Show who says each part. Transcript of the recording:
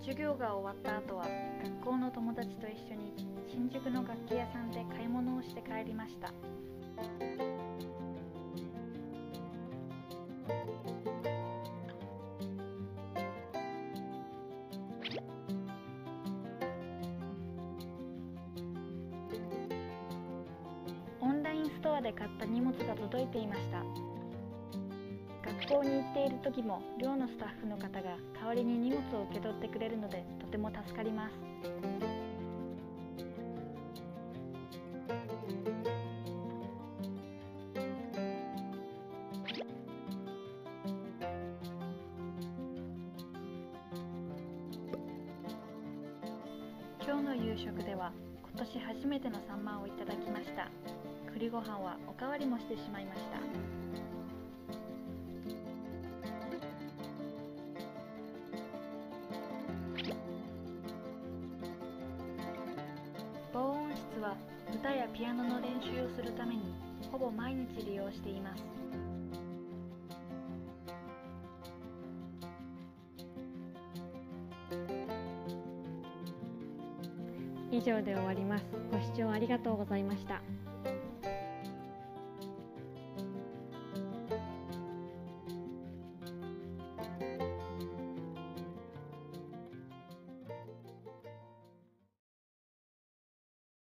Speaker 1: 授業が終わった後は学校の友達と一緒に新宿の楽器屋さんで買い物をして帰りました。オンラインストアで買った荷物が届いていました。学校に行っている時も寮のスタッフの方が代わりに荷物を受け取ってくれるのでとても助かります。今日の夕食では今年初めてのサンマをいただきました。栗ご飯はおかわりもしてしまいました。は歌やピアノの練習をするためにほぼ毎日利用しています
Speaker 2: 以上で終わります。ご視聴ありがとうございました。